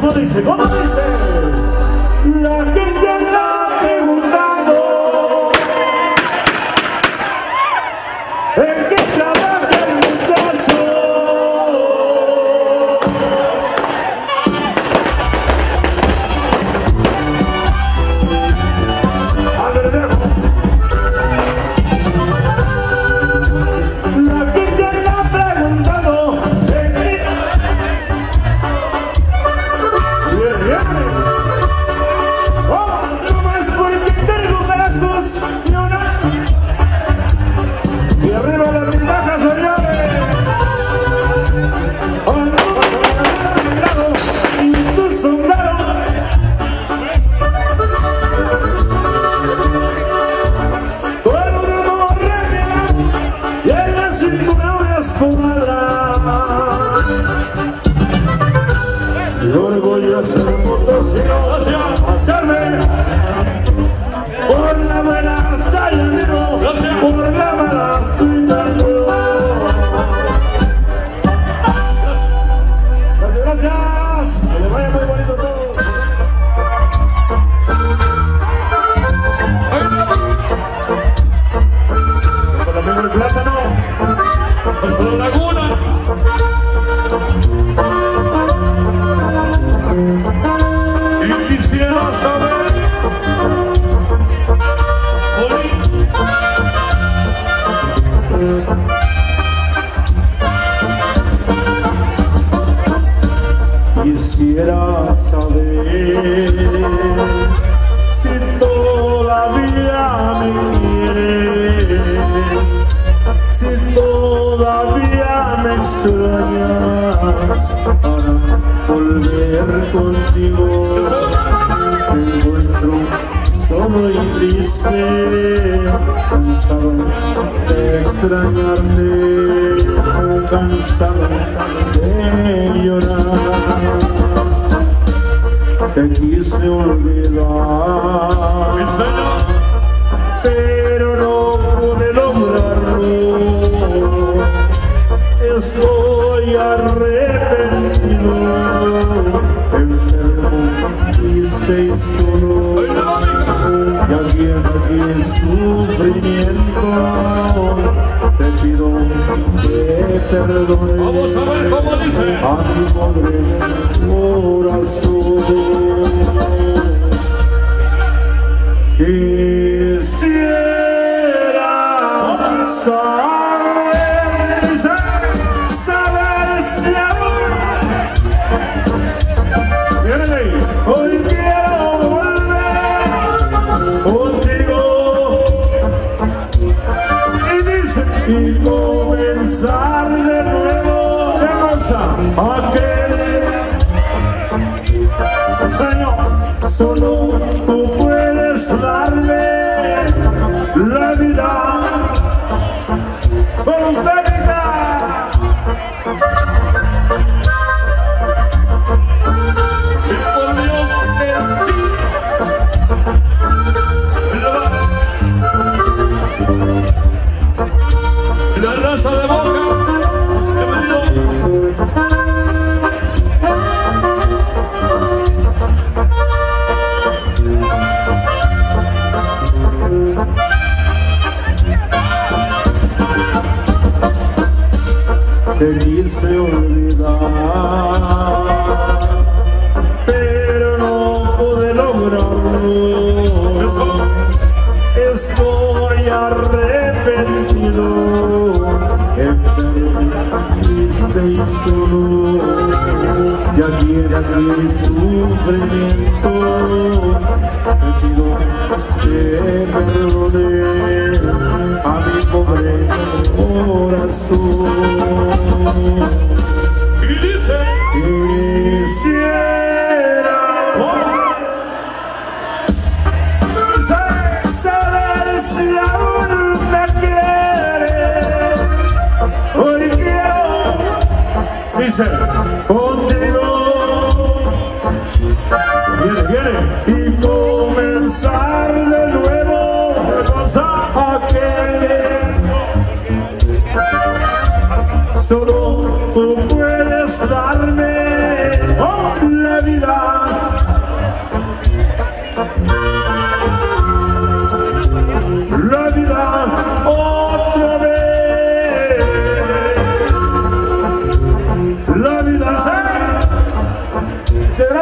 ¿Cómo dice? ¿Cómo dice? para volver contigo. Me encuentro solo y triste, cansado de extrañarte, cansado de llorar. Te quise olvidar. triste y y de sufrimiento. Te pido que perdones a De nuevo, ¿qué cosa? ¿A qué? Señor, solo tú puedes darme la vida. ¡Son ustedes! ¡Son ustedes! pero no pude lograrlo. Estoy arrepentido, enfermo, triste y solo. Ya quieran mis sufrimientos, dice, contigo. Viene, viene. Y comenzar de nuevo. Aquel. Solo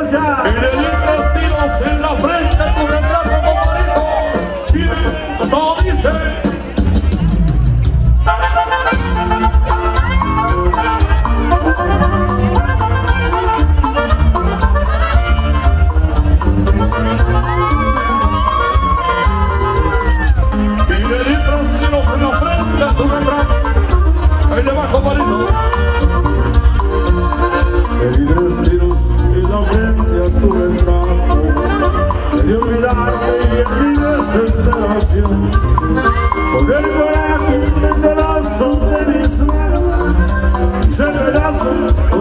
time.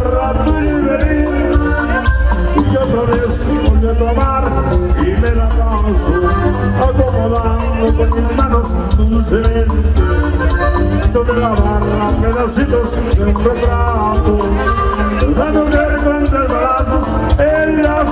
rato y venir Y yo otra vez volví a tomar y me la paso Acomodando con mis manos dulcemente Sobre la barra pedacitos de un retrato Dando ver contra brazos en la